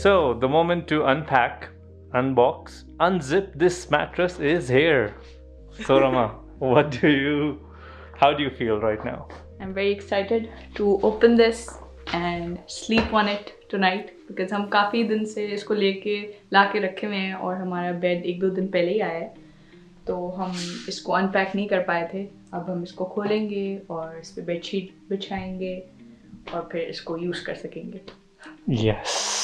So, the moment to unpack, unbox, unzip this mattress is here. So, Rama, what do you, how do you feel right now? I'm very excited to open this and sleep on it tonight because हम काफ़ी दिन से इसको लेके ला के रखे हुए हैं और हमारा बेड एक दो दिन पहले ही आया है तो हम इसको अनपैक नहीं कर पाए थे अब हम इसको खोलेंगे और इस पर बेडशीट बिछाएँगे और फिर इसको यूज़ कर सकेंगे yes Yes,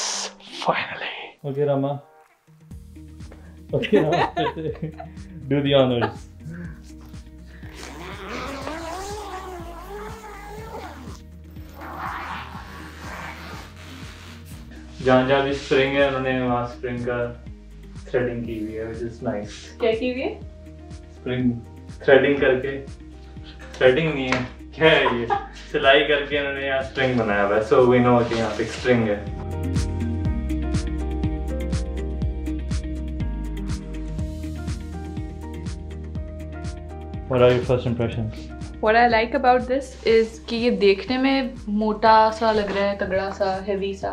finally. Okay, Rama. Okay, Rama. do the honors. जहाँ जहाँ भी स्प्रिंग है उन्होंने वहाँ स्प्रिंग का थ्रेडिंग की हुई है विच इज़ नाइस क्या की हुई है स्प्रिंग थ्रेडिंग करके थ्रेडिंग नहीं है क्या है ये सिलाई करके उन्होंने यहाँ स्प्रिंग बनाया हुआ है सो वी नो कि यहाँ पे स्प्रिंग है What are your first impressions? What I like about this is कि ये देखने में मोटा सा लग रहा है तगड़ा सा हैवी सा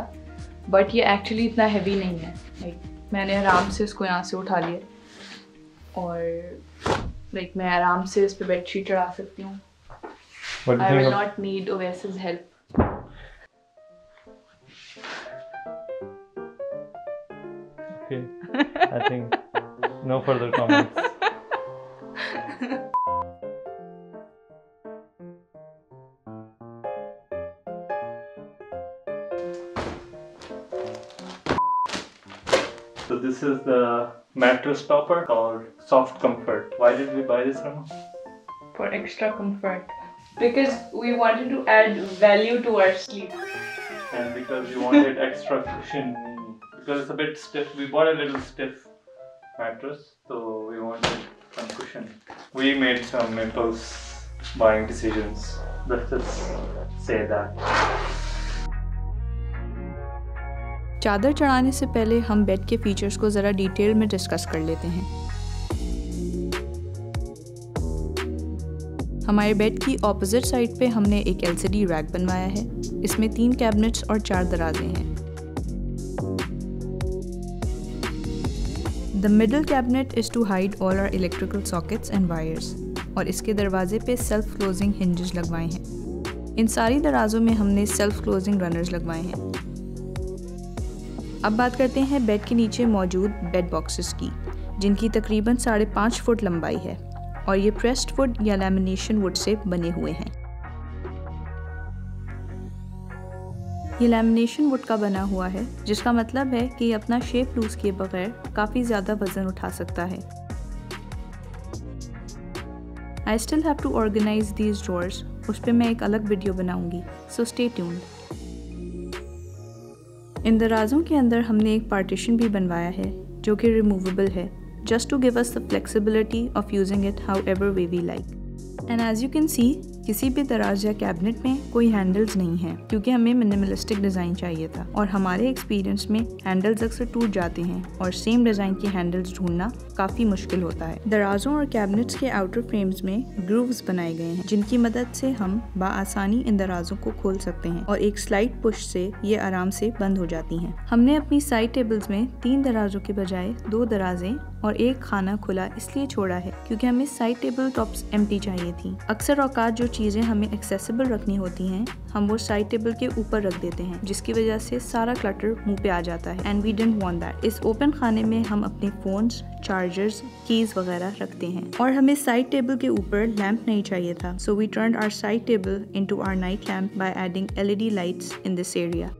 बट ये एक्चुअली इतना हैवी नहीं है। लाइक मैंने आराम से इसको यहाँ से उठा लिया। और लाइक मैं आराम से इस पे बेडशीट चढ़ा सकती हूँ। I will not need Ovesis help okay, I think no further comments. So this is the mattress topper called Soft Comfort. Why did we buy this, Rama? for extra comfort because we wanted to add value to our sleep. and because we wanted extra cushion because it's a bit stiff we bought a little stiff mattress so we wanted some cushion we made some impulse buying decisions let's just say that चादर चढ़ाने से पहले हम bed के features को ज़रा detail में discuss कर लेते हैं। हमारे बेड की ऑपोजिट साइड पे हमने एक एलसीडी रैक बनवाया है। इसमें तीन कैबिनेट्स और चार दराजें हैं। The middle cabinet is to hide all our electrical sockets and wires और इसके दरवाजे पे सेल्फ क्लोजिंग हिंजेस लगवाए हैं। इन सारी दराजों में हमने सेल्फ क्लोजिंग रनर्स लगवाए हैं। अब बात करते हैं बेड के नीचे मौजूद बेड बॉक्सेस की, जिनकी तकरीबन साढ़े पाँच फुट लंबाई है और ये प्रेस्ड वुड या लैमिनेशन वुड से बने हुए हैं। ये लैमिनेशन वुड का बना हुआ है, जिसका मतलब है कि ये अपना शेप लूज किए बगैर काफ़ी ज़्यादा वज़न उठा सकता है। I still have to organize these drawers उस पर मैं एक अलग वीडियो बनाऊँगी सो स्टे ट्यून्ड इन दराजों के अंदर हमने एक पार्टीशन भी बनवाया है, जो कि रिमूवेबल है just to give us the flexibility of using it however way we like and as you can see किसी भी दराज या कैबिनेट में कोई हैंडल्स नहीं है, क्योंकि हमें मिनिमलिस्टिक डिज़ाइन चाहिए था। और हमारे एक्सपीरियंस में हैंडल्स अक्सर टूट जाते हैं, और सेम डिज़ाइन के हैंडल्स ढूंढना काफ़ी मुश्किल होता है। दराजों और कैबिनेट्स के आउटर फ्रेम्स में ग्रूव्स बनाए गए हैं, जिनकी मदद से हम बआसानी इन दराजों को खोल सकते हैं, और एक स्लाइड पुश से ये आराम से बंद हो जाती हैं। हमने अपनी साइड टेबल्स में तीन दराजों के बजाय दो दराजें और एक खाना खुला इसलिए छोड़ा है क्योंकि हमें साइड टेबल टॉप्स एम चाहिए थी। अक्सर औकात जो चीज़ें हमें एक्सेसिबल रखनी होती हैं, हम वो साइड टेबल के ऊपर रख देते हैं, जिसकी वजह से सारा क्लटर मुँह पे आ जाता है। And we didn't want that is open खाने में हम अपने फोन्स चार्जर्स कीज वगैरह रखते हैं। और हमें साइड टेबल के ऊपर लैंप नहीं चाहिए था। So we turn our side table into our night lamp by adding L lights in this area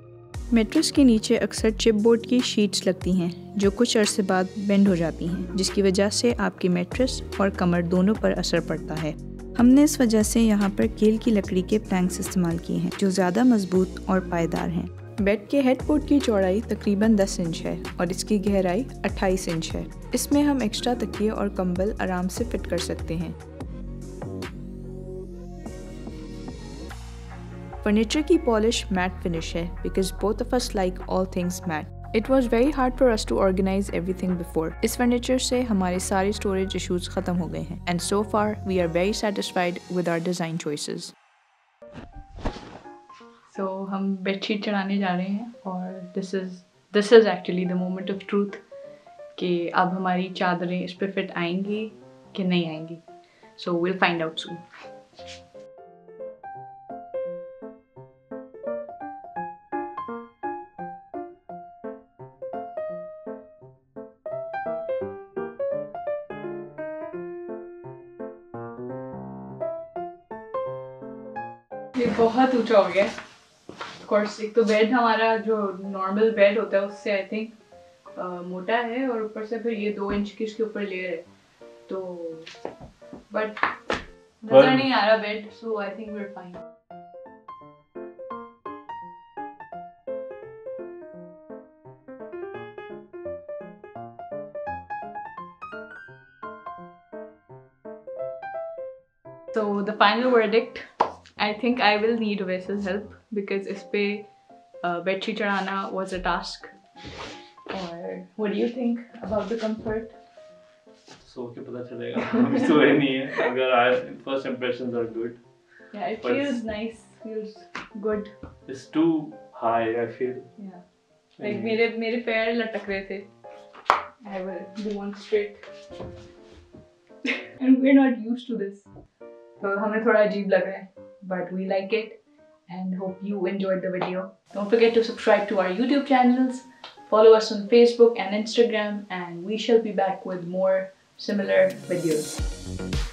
mattress के नीचे अक्सर चिप बोर्ड की शीट्स लगती हैं, जो कुछ अरसे बाद बेंड हो जाती हैं, जिसकी वजह से आपकी मेट्रेस और कमर दोनों पर असर पड़ता है। हमने इस वजह से यहाँ पर केल की लकड़ी के प्लैंक्स इस्तेमाल किए हैं, जो ज़्यादा मज़बूत और पायदार हैं। बेड के हेड बोर्ड की चौड़ाई तकरीबन 10 इंच है और इसकी गहराई 28 इंच है। इसमें हम एक्स्ट्रा तकिए और कंबल आराम से फिट कर सकते हैं। फर्नीचर की पॉलिश मैट फिनिश है because both of us like all things matte it was very hard for us to organize everything before इस फर्नीचर से हमारे सारे स्टोरेज इशूज खत्म हो गए हैं and so far we are very satisfied with our design choices so हम bedsheet चढ़ाने जा रहे हैं, और this is this is actually the moment of truth कि अब हमारी चादरें इस पर फिट आएँगी कि नहीं आएँगी. So will find out soon ये बहुत ऊँचा हो गया कोर्स एक तो बेड हमारा जो नॉर्मल बेड होता है उससे आई थिंक मोटा है और ऊपर से फिर ये दो इंच की इसके ऊपर लेयर है। तो बट नज़र नहीं आ रहा bed so I think we are fine So the final verdict I think I will need वैसेस help because इस पे बेडशीट चढ़ाना वॉज़ अ टास्क और यू सो के पता चलेगा। सोए नहीं है। अगर I first impressions are good yeah it feels nice feels good. it's too high i feel. Yeah. Like मेरे मेरे पैर लटक रहे थे। I will demonstrate and we're not used to this. तो हमें थोड़ा अजीब लग रहा है। But we like it and hope you enjoyed the video. Don't forget to subscribe to our YouTube channels, follow us on Facebook and Instagram and we shall be back with more similar videos.